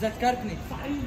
ذكرتني. سعيد